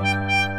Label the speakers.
Speaker 1: Música